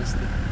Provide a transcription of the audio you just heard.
this.